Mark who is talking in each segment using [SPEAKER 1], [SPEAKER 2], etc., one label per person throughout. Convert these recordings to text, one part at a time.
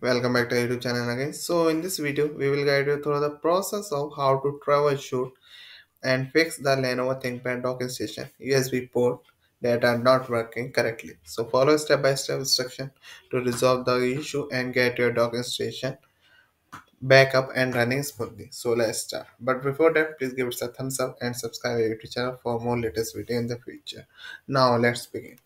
[SPEAKER 1] Welcome back to YouTube channel again. So in this video, we will guide you through the process of how to troubleshoot and fix the Lenovo ThinkPad docking station USB port that are not working correctly. So follow step-by-step instruction to resolve the issue and get your docking station back up and running smoothly. So let's start. But before that, please give us a thumbs up and subscribe our YouTube channel for more latest video in the future. Now let's begin.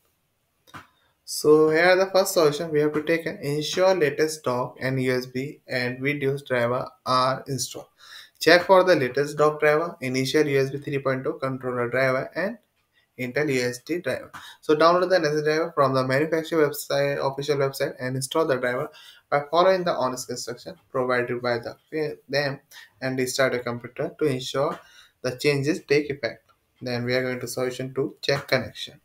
[SPEAKER 1] So here the first solution we have to take an ensure latest dock and USB and videos driver are installed. Check for the latest dock driver, Intel USB 3.0 controller driver and Intel USD driver. So download the necessary driver from the manufacturer website, official website and install the driver by following the on-screen instruction provided by the, them and restart your computer to ensure the changes take effect. Then we are going to solution 2 check connection.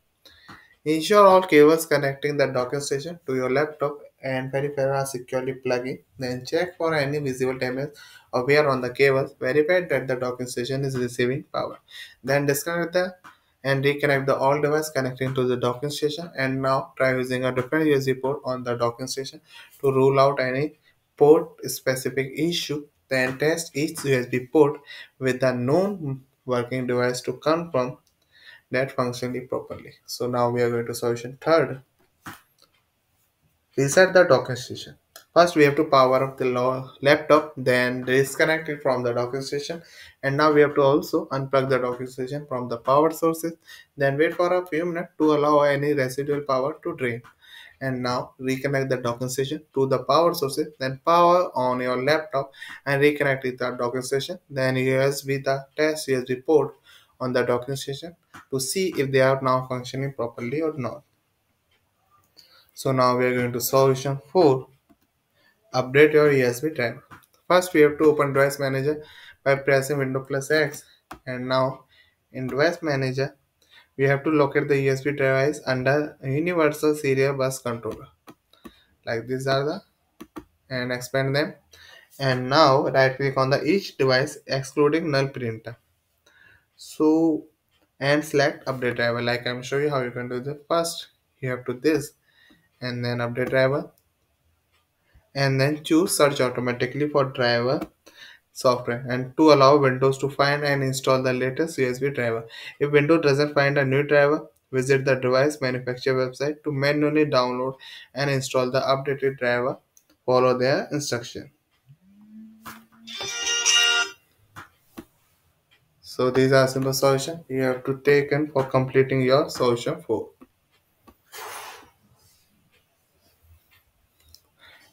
[SPEAKER 1] Ensure all cables connecting the docking station to your laptop and peripheral are securely plugged in. Then check for any visible damage or wear on the cables. Verify that the docking station is receiving power. Then disconnect the and reconnect the all device connecting to the docking station and now try using a different USB port on the docking station to rule out any port specific issue then test each USB port with a known working device to confirm that functioning properly. So now we are going to solution third. Reset the docking station. First we have to power up the laptop, then disconnect it from the docking station, and now we have to also unplug the docking station from the power sources. Then wait for a few minutes to allow any residual power to drain. And now reconnect the docking station to the power sources. Then power on your laptop and reconnect it to the docking station. Then USB the test USB port on the docking station to see if they are now functioning properly or not. So now we are going to solution 4. Update your USB drive. First we have to open device manager by pressing window plus X and now in device manager we have to locate the USB device under universal serial bus controller like these are the and expand them and now right click on the each device excluding null printer so and select update driver like i'm showing you how you can do the first you have to this and then update driver and then choose search automatically for driver software and to allow windows to find and install the latest usb driver. If windows doesn't find a new driver visit the device manufacturer website to manually download and install the updated driver. Follow their instruction So these are simple solution you have to take in for completing your solution 4.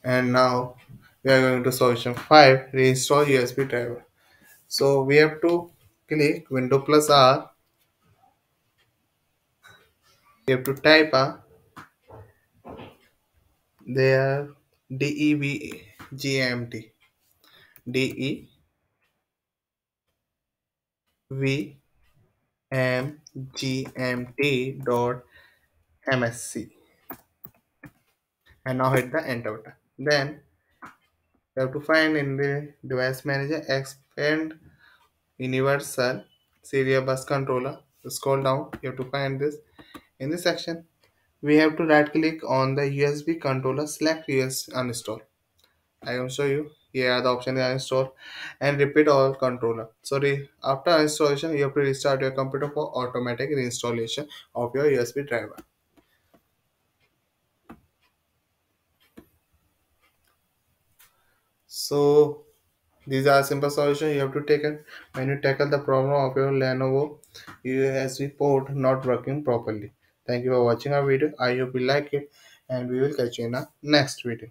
[SPEAKER 1] And now we are going to solution 5 reinstall USB driver. So we have to click window plus R. You have to type a there D E V G M T D E V M G M T dot MSC and now hit the enter button. Then you have to find in the device manager expand universal serial bus controller. Scroll down, you have to find this. In this section, we have to right click on the USB controller, select US uninstall. I will show you. Here the option is uninstall and repeat all controller. Sorry, after installation, you have to restart your computer for automatic reinstallation of your USB driver. So these are simple solutions you have to take it when you tackle the problem of your Lenovo USB port not working properly. Thank you for watching our video. I hope you like it and we will catch you in a next video.